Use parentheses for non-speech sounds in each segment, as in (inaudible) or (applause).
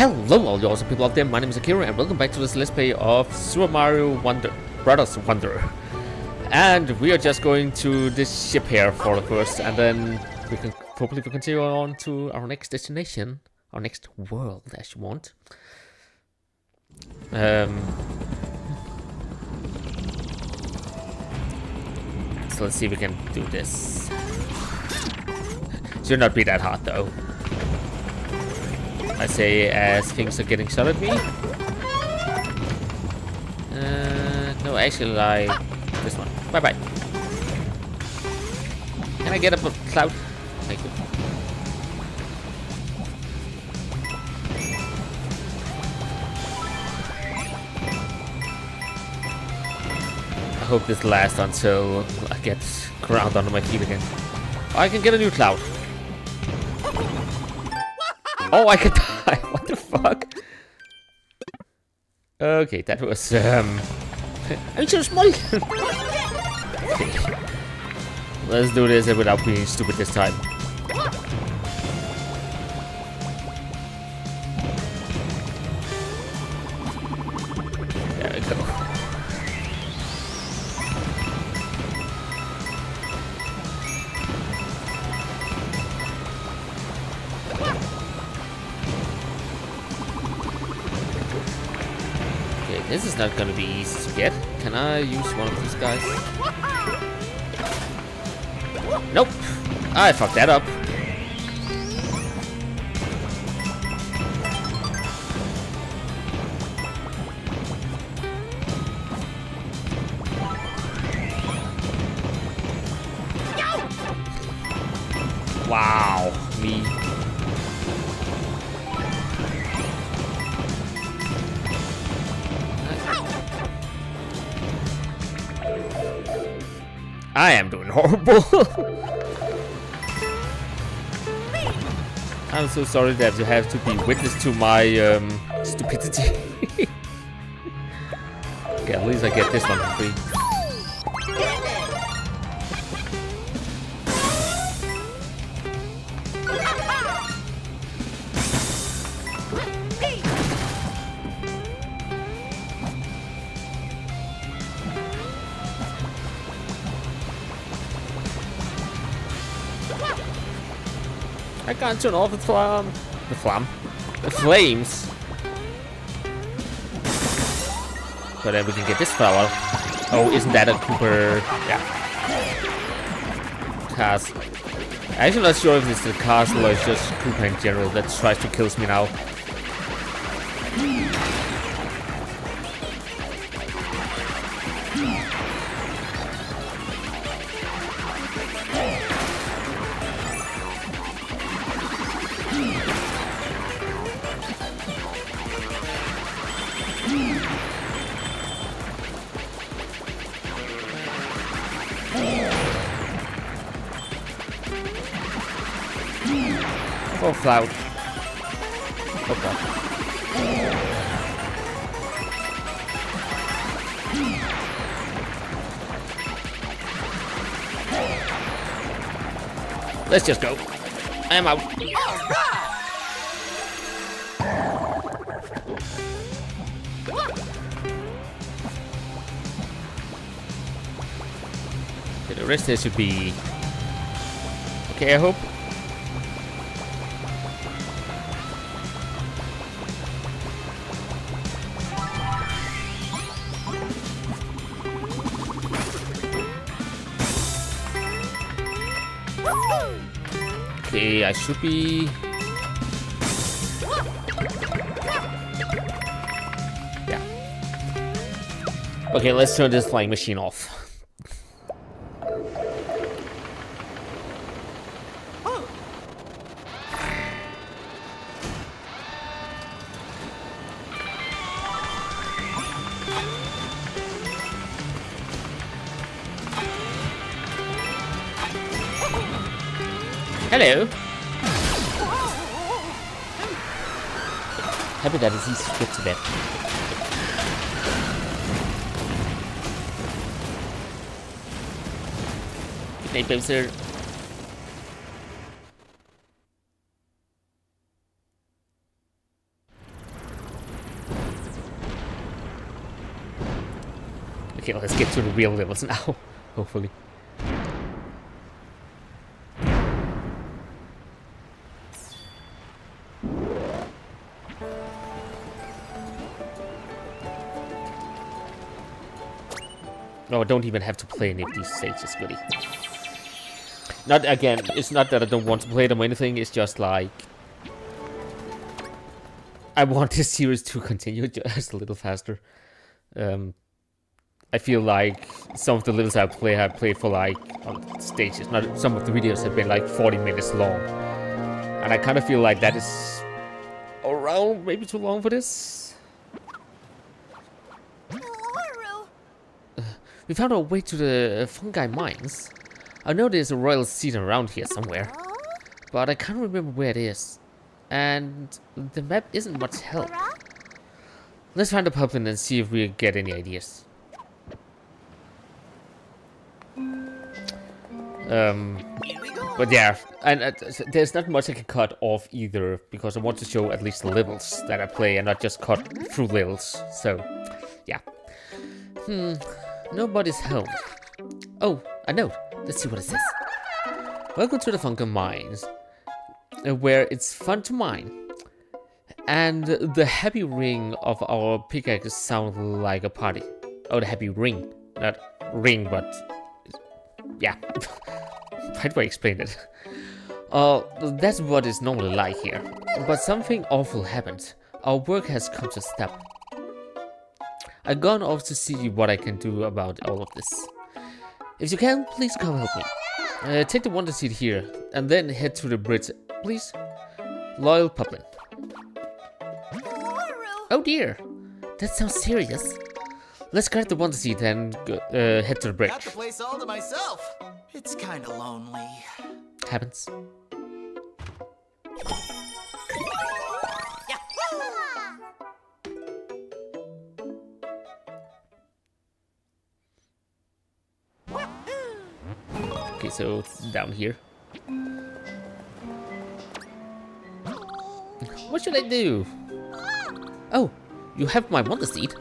Hello all you awesome people out there, my name is Takeru and welcome back to this Let's Play of Super Mario Wonder Brothers Wonder. And we are just going to this ship here for the first and then we can hopefully continue on to our next destination, our next world as you want. Um, so let's see if we can do this. (laughs) Should not be that hard though. I say as things are getting shot at me. Uh, no, actually like this one. Bye bye. Can I get up a cloud? Thank you. I hope this lasts until I get ground under my feet again. I can get a new cloud. (laughs) Oh, I could die. (laughs) What the fuck? Okay, that was um. I'm so small. okay. Let's do this without being stupid this time. This is not gonna be easy to get. Can I use one of these guys? Nope. I fucked that up. So sorry that you have to be witness to my um, stupidity. (laughs) okay, at least I get this one for free. Turn off the flam. The flam? The flames. But then we can get this fella. Oh, isn't that a Koopa? Yeah. Castle. I'm actually not sure if it's the castle or just Koopa in general that tries to kill me now. Cloud. Okay. Let's just go. I am out. Okay, the rest here should be okay, I hope. Okay, I should be... Yeah. Okay, let's turn this flying machine off. Hello. Happy that it's easy to get to bed. Good night, Bowser. Okay, let's get to the real levels now, (laughs) hopefully. Don't even have to play any of these stages, really. Not again, it's not that I don't want to play them or anything, it's just like I want (laughs) this series to continue (laughs) just a little faster. Um, I feel like some of the levels I play, I played for like on stages. Not some of the videos have been like 40 minutes long, and I kind of feel like that is around maybe too long for this. We found our way to the fungi mines. I know there's a royal seed around here somewhere, but I can't remember where it is. And the map isn't much help. Let's find a pumpkin and see if we get any ideas. Um, but yeah, and uh, there's not much I can cut off either because I want to show at least the levels that I play and not just cut through levels. So, yeah. Hmm, nobody's home. Oh, a note. Let's see what it says. Welcome to the Fungi Mines, uh, where it's fun to mine. And the happy ring of our pickaxe sounds like a party. Oh, the happy ring. Not ring, but... Yeah. (laughs) How do I explain it? Uh, that's what it's normally like here. But something awful happened. Our work has come to a stop. I've gone off to see what I can do about all of this. If you can, please come help me. Uh, take the wonder seed here, and then head to the bridge, please. Loyal Poplin. Oh dear, that sounds serious. Let's grab the wonder seed and go, uh, head to the bridge. Got the place all to myself. It's kind of lonely. Happens. So down here. What should I do? Oh, you have my wonder seed.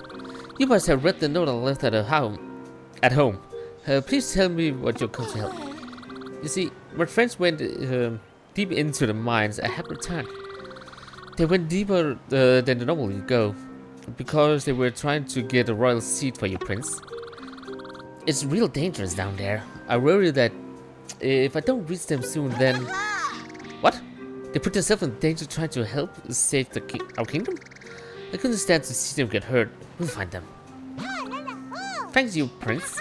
You must have read the note I left at home. At home. Uh, please tell me what you come to help. You see, my friends went uh, deep into the mines and have returned. They went deeper uh, than they normally go, because they were trying to get a royal seed for you, Prince. It's real dangerous down there. I worry that if I don't reach them soon, then... What? They put themselves in danger trying to help save the ki our kingdom? I couldn't stand to see them get hurt. We'll find them. Thanks you, Prince.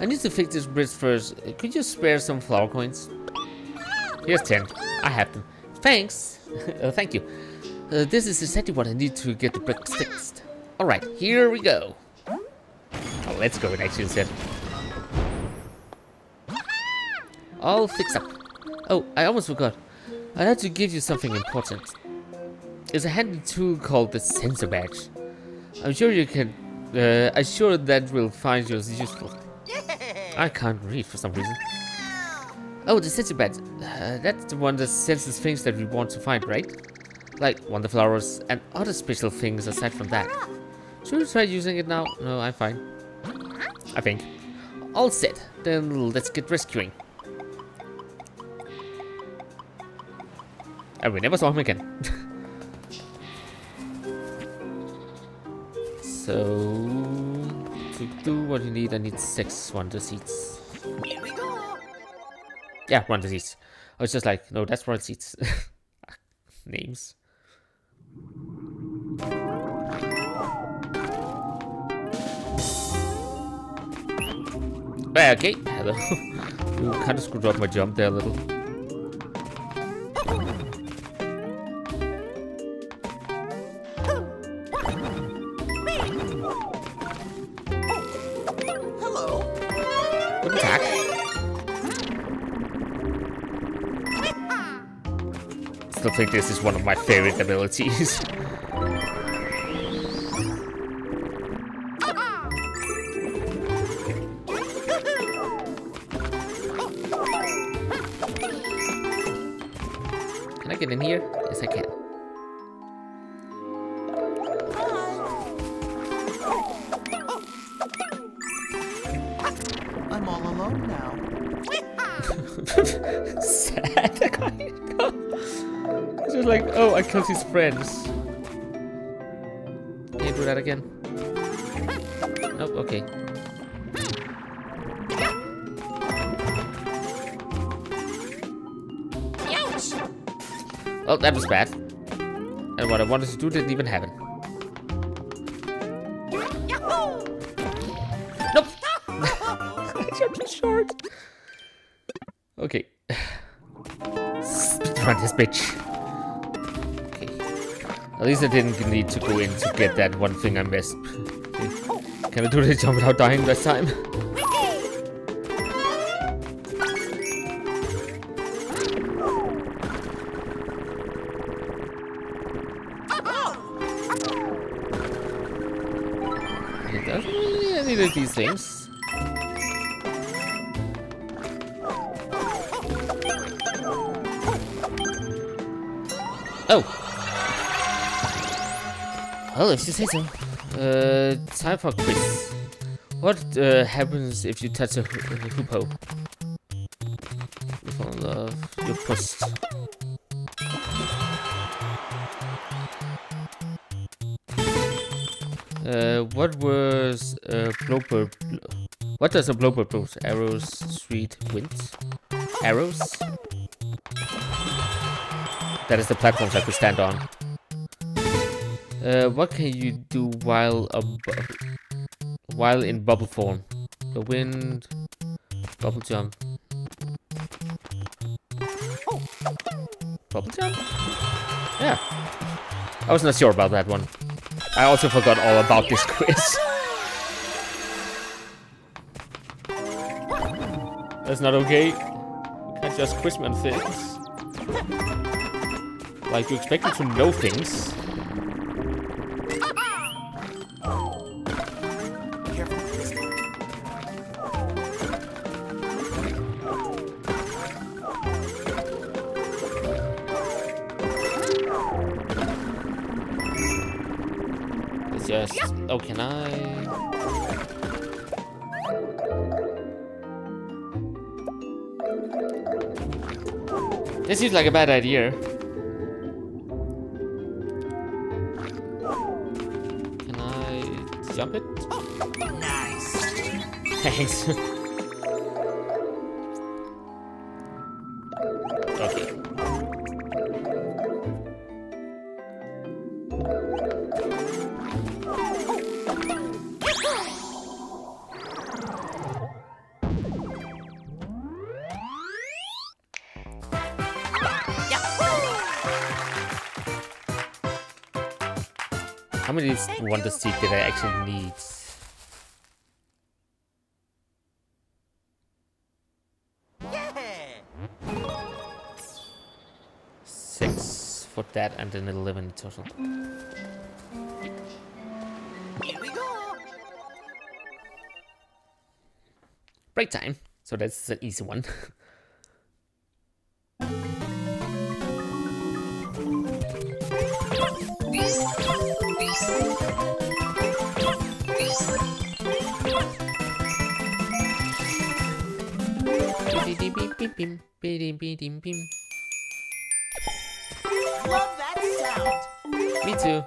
I need to fix this bridge first. Could you spare some flower coins? Here's 10. I have them. Thanks. uh, (laughs) thank you. Uh, this is exactly what I need to get the bridge fixed. Alright, here we go. Oh, let's go, it actually said. All fixed up. Oh, I almost forgot. I had to give you something important. It's a handy tool called the sensor badge. I'm sure you can... Uh, I'm sure that will find yours useful. I can't read for some reason. Oh, the sensor badge. Uh, that's the one that senses things that we want to find, right? Like wonder flowers and other special things aside from that. Should we try using it now? No, I'm fine. I think. All set. Then let's get rescuing. And we never saw him again. (laughs) so, to do what you need, I need six wonder seeds. Here we go. Yeah, wonder seeds. I was just like, no, that's wonder seeds. (laughs) Names. Okay, hello. (laughs) you kind of screwed up my jump there a little. Still think this is one of my favorite abilities. (laughs) Can I get in here? Killed his friends. Can you do that again? Nope, okay. Well, that was bad. And what I wanted to do didn't even happen. Nope. I jumped too short. Okay. (sighs) Speedrun this bitch. At least I didn't need to go in to get that one thing I missed. Can I do the jump without dying this time? These things. Oh. Well, if you say. Uh, time for quiz. What uh, happens if you touch a, ho- a Hoppo? You fall in love. Pushed. Uh, what was a blowbird? What does a blowbird boost? Arrows, sweet winds, arrows. That is the platforms I could stand on. Uh, what can you do while while in bubble form? The wind, bubble jump, bubble jump. Yeah, I was not sure about that one. I also forgot all about this (laughs) quiz. That's not okay. You can't just quizman things. Like, you expect me to know things. Just... Oh, can I... This seems like a bad idea. Can I jump it? Oh, nice. (laughs) Thanks. Wonder Seed did I actually need? Six for that and then 11 in total. Here we go. Break time. So that's an easy one. (laughs) Me too.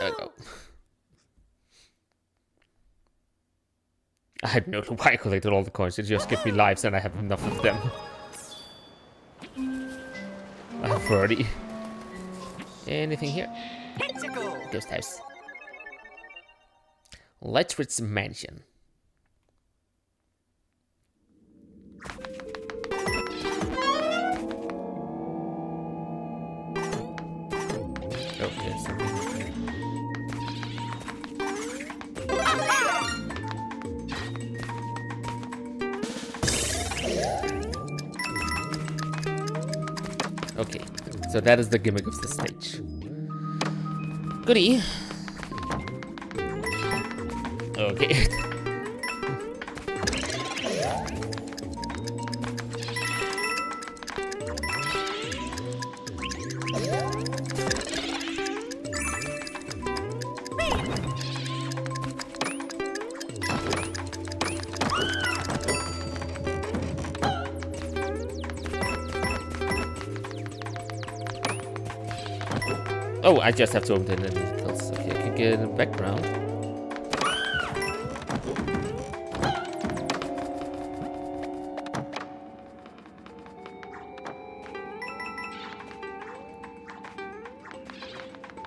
We go. I had no why I collected all the coins. It just gave me lives and I have enough of them. I have 30. Anything here? Ghost house. Letridge Mansion. Oh, there's something here. Okay, so that is the gimmick of the stage. Goodie. Okay. (laughs) Oh, I just have to open it tells. Okay, I can get in the background.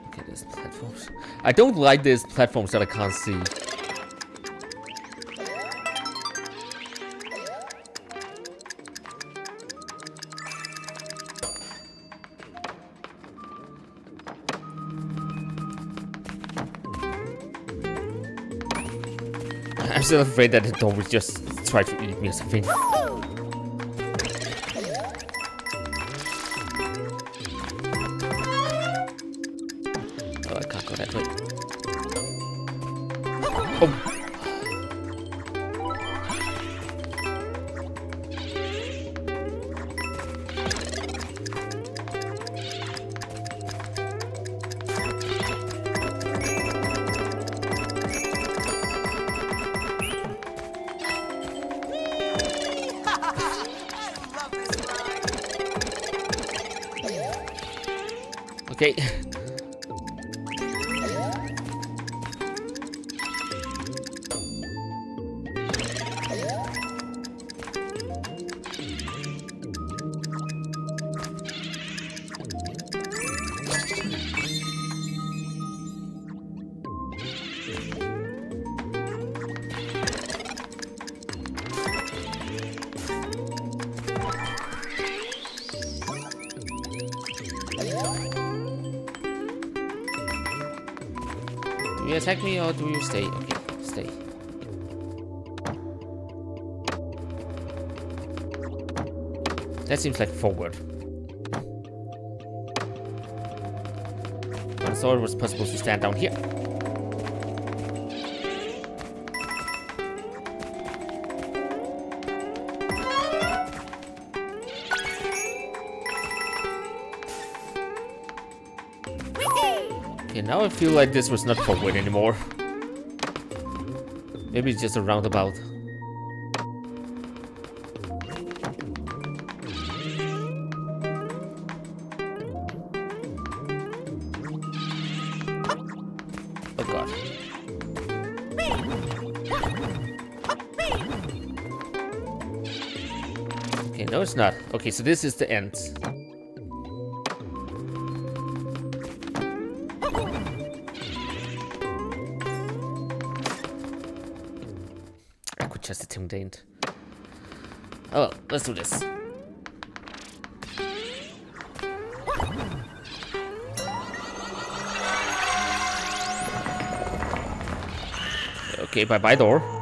Okay, there's platforms. I don't like these platforms that I can't see. Still afraid that the dog will just try to eat me or something. Attack me or do you stay? Okay, stay. That seems like forward. I thought it was possible to stand down here. Now I feel like this was not forward anymore. Maybe it's just a roundabout. Oh god. Okay, no it's not. Okay, so this is the end. Just intimidate. Oh, let's do this. Okay, bye bye door.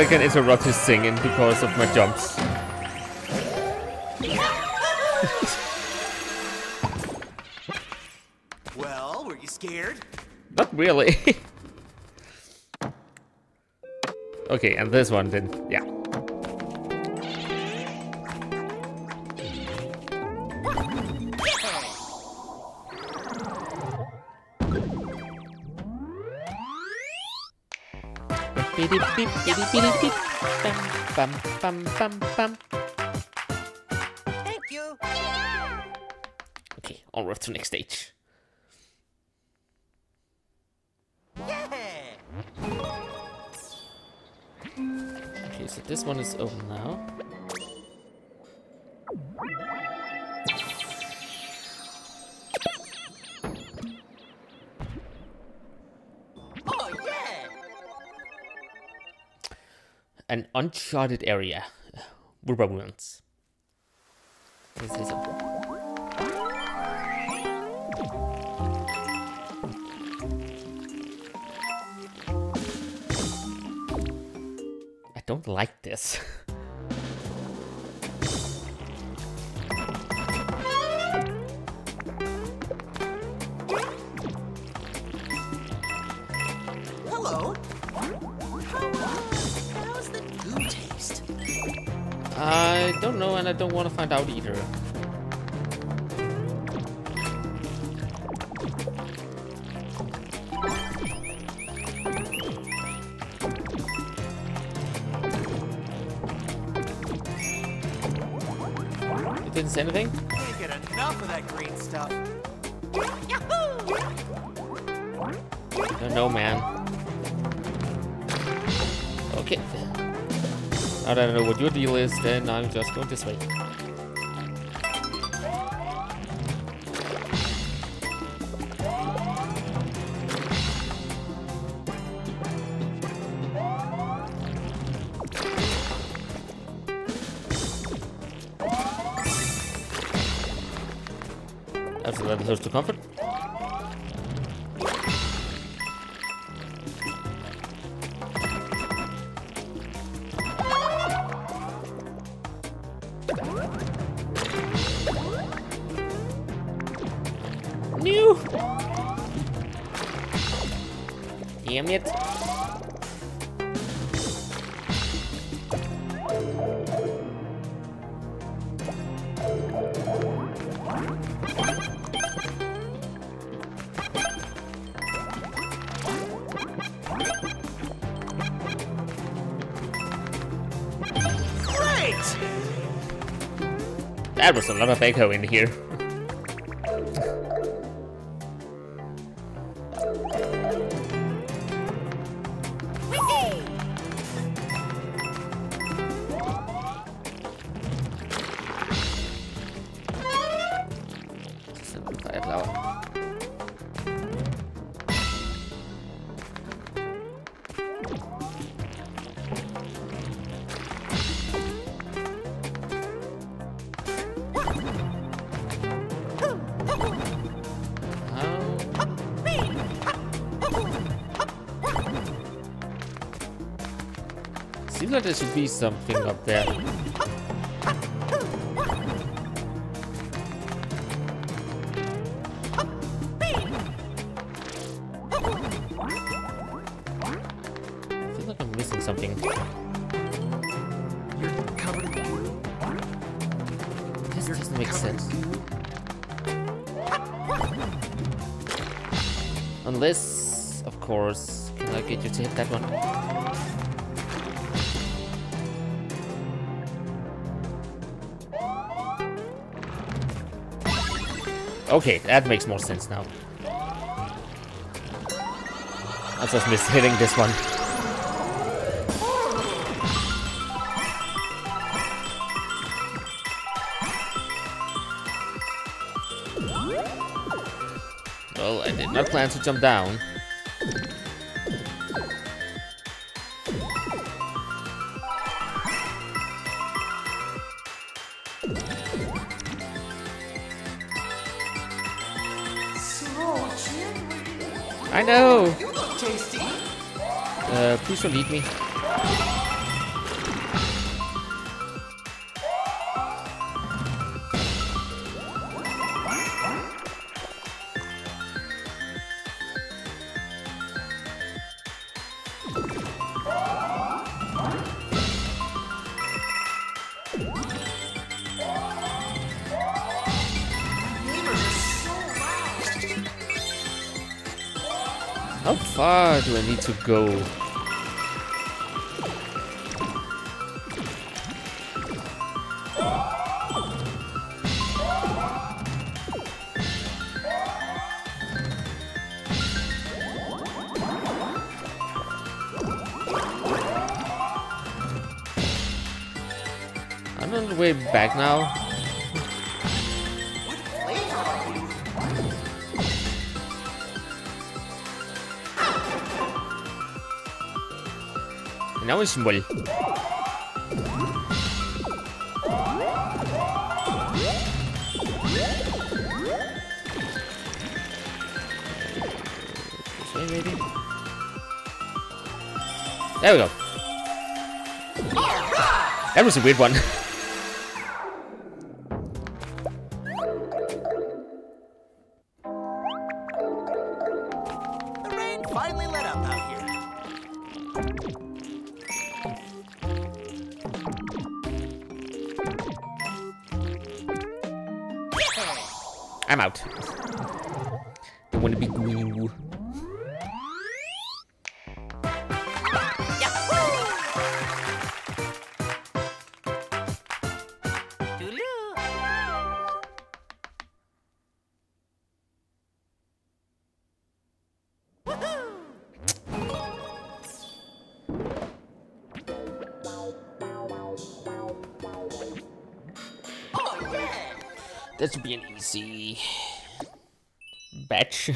I can interrupt his singing because of my jumps. Well, were you scared? Not really. (laughs) okay, and this one then, yeah. Bum, bum, bum, bum. Thank you. Okay, on road to next stage. Yeah. Okay, so this one is open now. An uncharted area. Wilbur Williams. Let's say so. I don't like this. (laughs) I don't know, and I don't want to find out either. You didn't say anything? Can't get enough of that green stuff. I don't man. Now don't know what your deal is, then I'm just going this way. That was a lot of echo in here. Something up there. Okay, that makes more sense now. I just missed hitting this one. Well, I did not plan to jump down. I know! You look tasty. Uh, please don't eat me. I need to go? I'm on the way back now. now it's There we go. That was a weird one. (laughs) This would be an easy batch.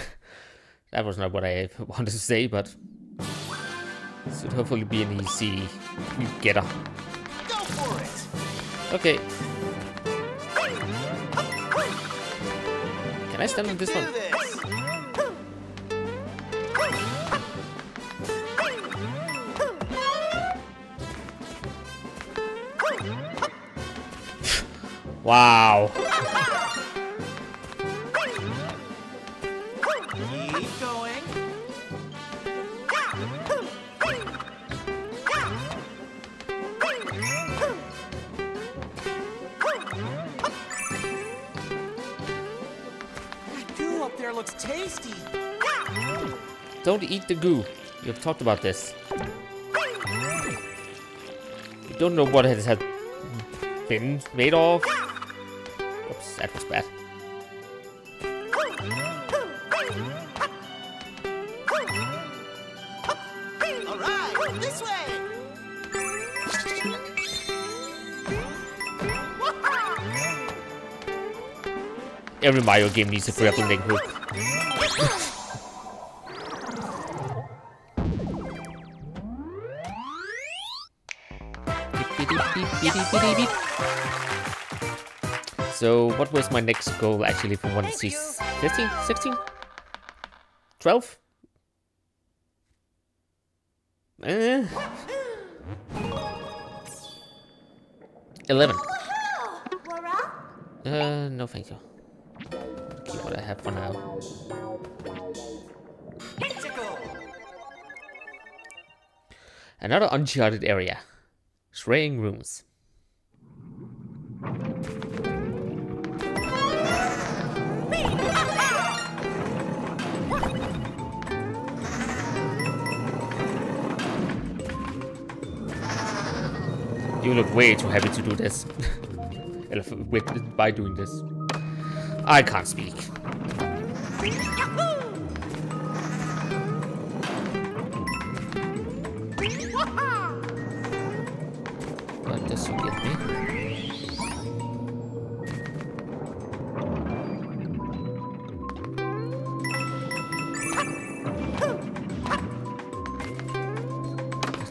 that was not what I (laughs) wanted to say, but it should hopefully be an easy getter. Go for it! Okay. Can I stand on this one? (laughs) Wow. Don't eat the goo. You've talked about this. You don't know what it has been made of. Oops, that was bad. All right, this way. Every Mario game needs a grappling hook. So, what was my next goal actually for one to 15? 16? 12? Eh. 11. Uh, no thank you. Keep what I have for now. Another uncharted area. Straying rooms. You look way too happy to do this. (laughs) By doing this. I can't speak.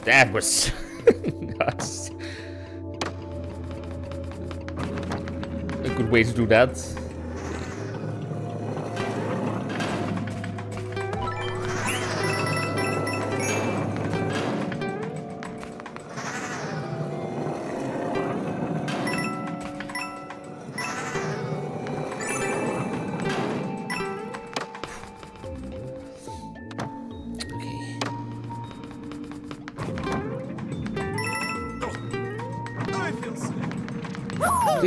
That was (laughs) nuts. A good way to do that.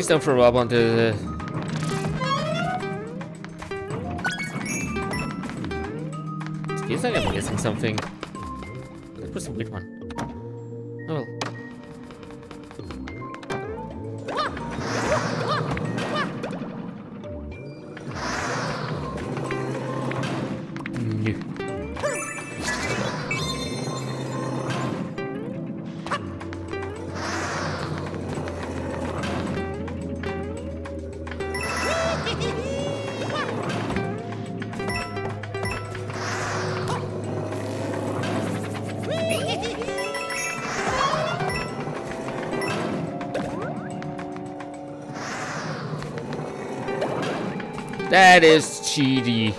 Please don't throw up onto the... It like I'm missing something. That was a one. That is cheaty.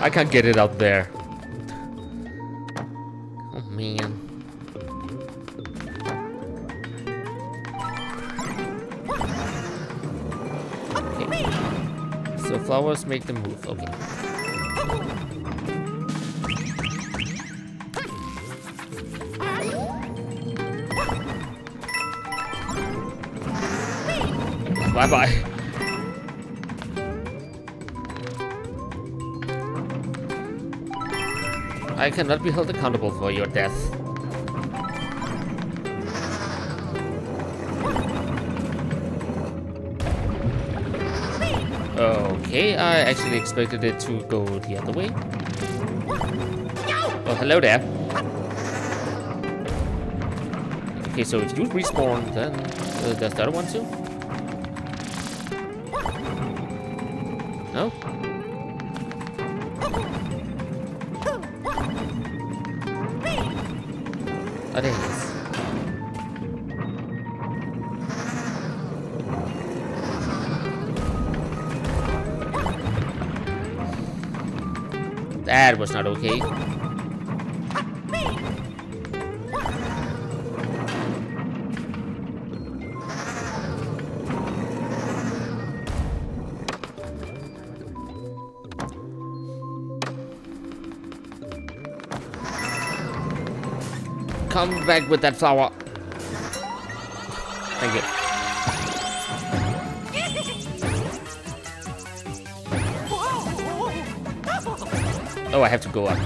I can't get it out there. Oh man. Okay. So flowers make them move. Okay. Bye bye. I cannot be held accountable for your death. Okay, I actually expected it to go the other way. Oh, hello there. Okay, so if you respawn, then uh, does the other one too? Was not okay. Come back with that flower. Thank you. Oh, I have to go up.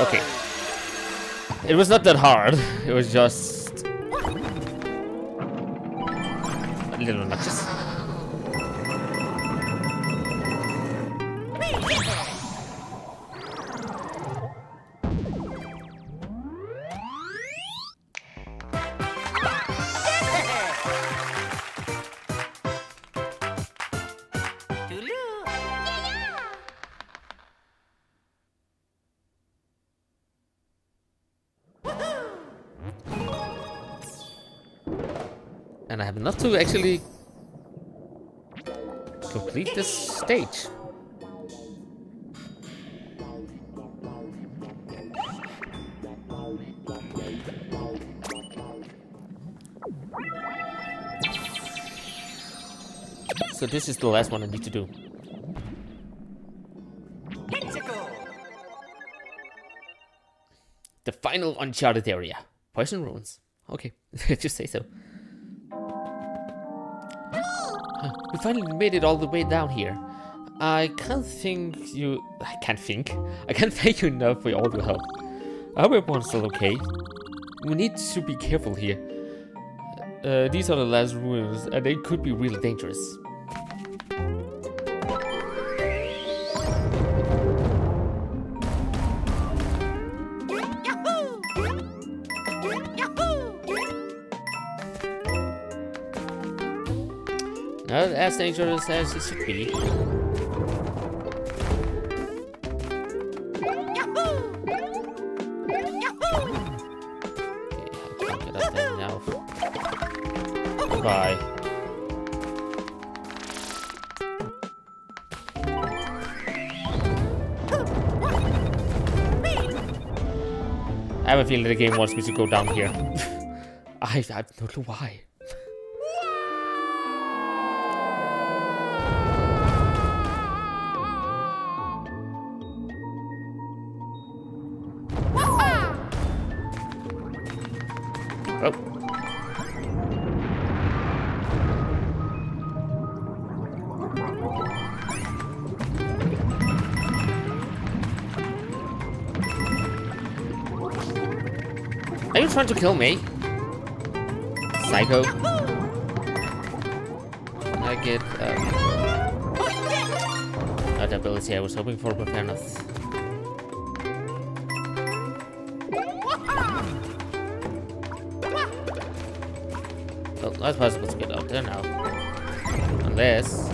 Okay. It was not that hard. It was just actually complete this stage. So this is the last one I need to do. The final uncharted area. Poison ruins. Okay, (laughs) just say so. We finally made it all the way down here. I can't think you... I can't think. I can't (laughs) thank you enough for all your help. Hope everyone's still okay. We need to be careful here. Uh, these are the last ruins, and they could be really dangerous. Dangerous as it should be. Yahoo! I can't get up there now. Goodbye. I have a feeling the game wants me to go down here. (laughs) I, I have no clue why. Trying to kill me? Psycho. Can I get um, that ability I was hoping for, but fair enough. Well, not possible to get out there now. Unless...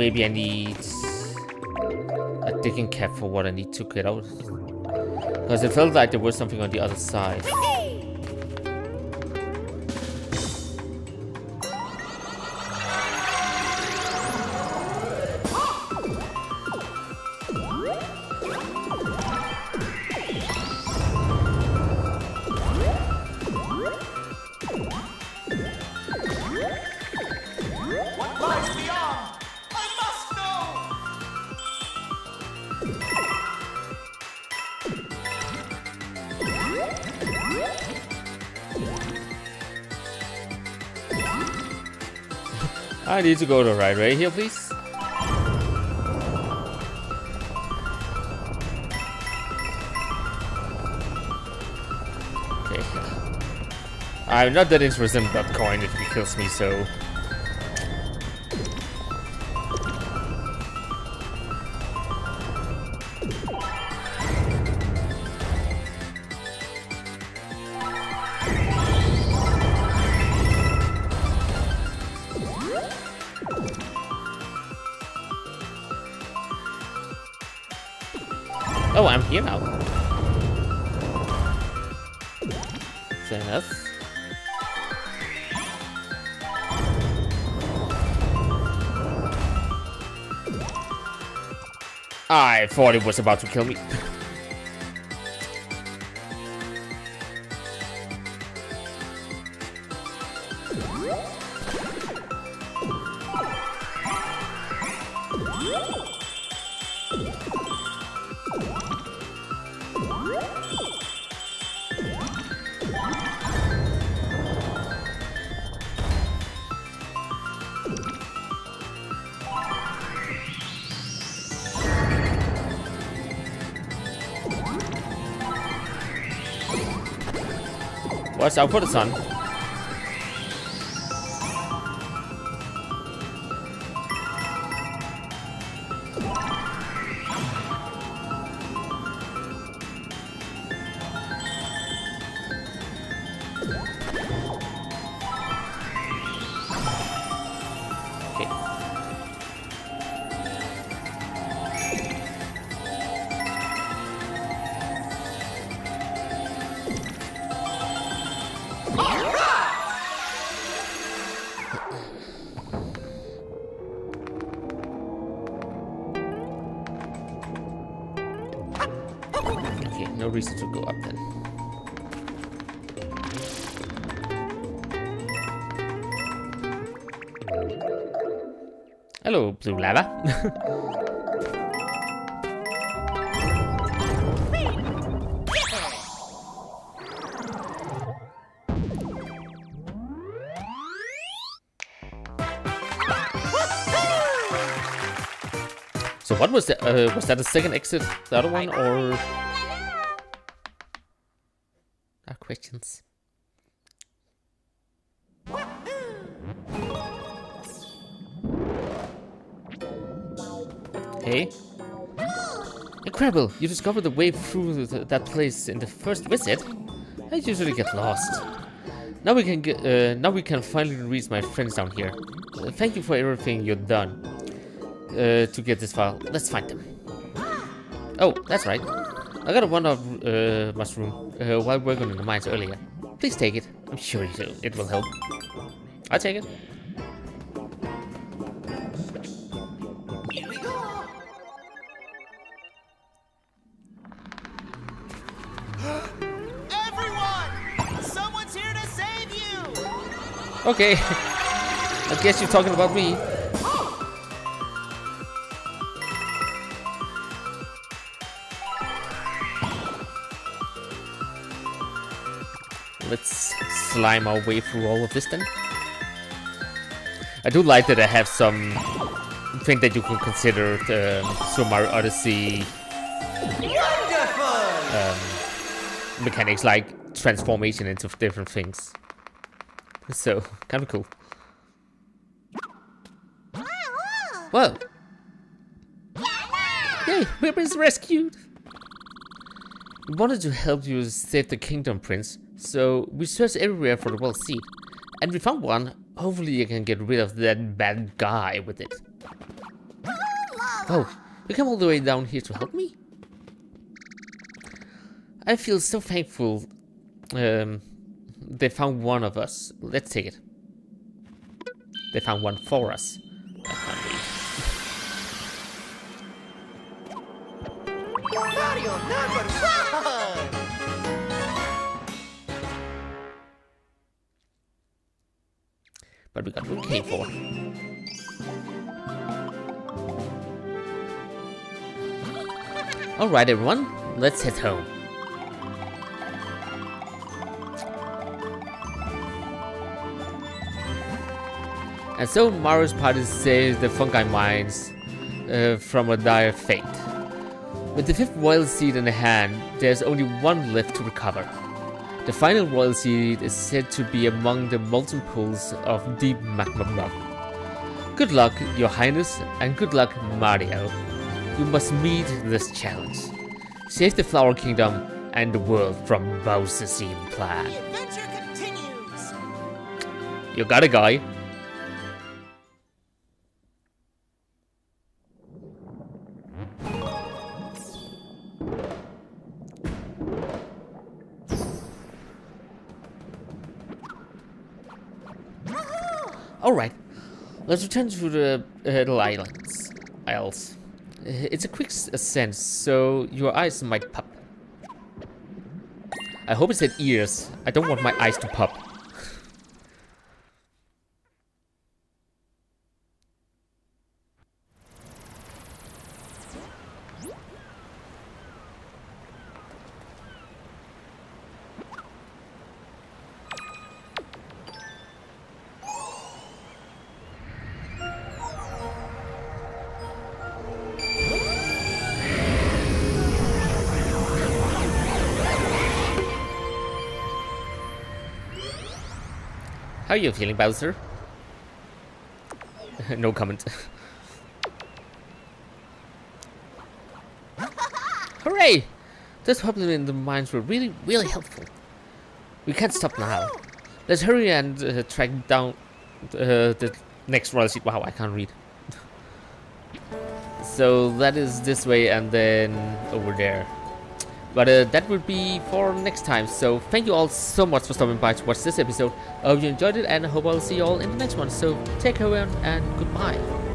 maybe I need a digging cap for what I need to get out. Because it felt like there was something on the other side. I need to go the right way here, please. Okay. I'm not that interested in that coin it kills me, so... Oh, I'm here now. Fair. I thought it was about to kill me. (laughs) Watch put for the reason to go up then. Hello, blue lava. (laughs) so what was that? Uh, was that the second exit, the other one, or? Questions. Hey. Incredible! You discovered the way through th that place in the first visit. I usually get lost. Now we can get. Uh, now we can finally reach my friends down here. Uh, thank you for everything you've done uh, to get this far. Let's find them. Oh, that's right. I got a one-off uh, mushroom uh, while working in the mines earlier. Please take it. I'm sure it will, it will help. I'll take it. Here we go! Everyone! Someone's here to save you! Okay. (laughs) I guess you're talking about me. Slime our way through all of this then. I do like that I have some thing that you can consider um, Super Mario Odyssey Wonderful! mechanics like transformation into different things. So, kind of cool. Whoa! Yay, we were rescued! We wanted to help you save the kingdom, Prince, so we searched everywhere for the royal seed. And we found one. Hopefully you can get rid of that bad guy with it. Oh, you came all the way down here to help me? I feel so thankful um, they found one of us. Let's take it. They found one for us. I. Mario number one! But we got came for. Alright everyone, let's head home. And so Mario's party saves the fungi mines uh, from a dire fate. With the fifth royal seed in hand, there's only one left to recover. The final royal seed is said to be among the molten pools of deep magma rock. Good luck, your highness, and good luck, Mario. You must meet this challenge. Save the Flower Kingdom and the world from Bowser's evil The plan. adventure continues! You got it, guy. Let's return to the uh, little islands. Isles. Uh, It's a quick ascent, so your eyes might pop. I hope it said ears. I don't want my eyes to pop. How are you feeling, Bowser? (laughs) no comment. (laughs) Hooray! Those Poplins in the mines were really, really helpful. We can't stop now. Let's hurry and uh, track down uh, the next royal seat. Wow, I can't read. (laughs) so that is this way and then over there. But uh, that would be for next time. So thank you all so much for stopping by to watch this episode. I hope you enjoyed it and I hope I'll see you all in the next one. So take care and goodbye.